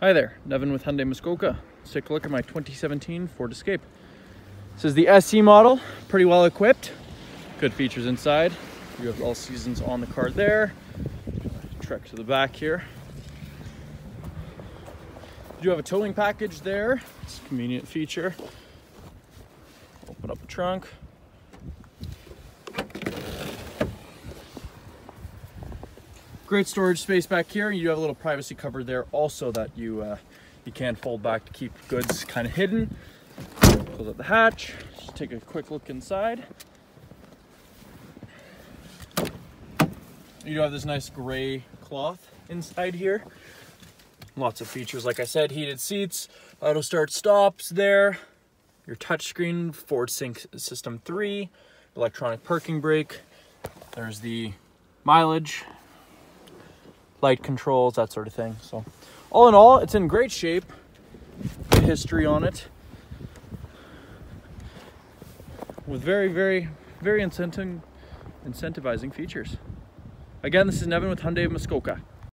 Hi there, Nevin with Hyundai Muskoka. Let's take a look at my 2017 Ford Escape. This is the SE model, pretty well equipped. Good features inside. You have all seasons on the car there. Trek to the back here. You do have a towing package there. It's a convenient feature. Open up the trunk. Great storage space back here. You have a little privacy cover there also that you uh, you can fold back to keep goods kind of hidden. Close up the hatch. Just take a quick look inside. You do have this nice gray cloth inside here. Lots of features, like I said, heated seats, auto start stops there, your touchscreen, Ford Sync System 3, electronic parking brake. There's the mileage, light controls, that sort of thing. So all in all, it's in great shape. Good history on it. With very, very, very incentivizing features. Again, this is Nevin with Hyundai of Muskoka.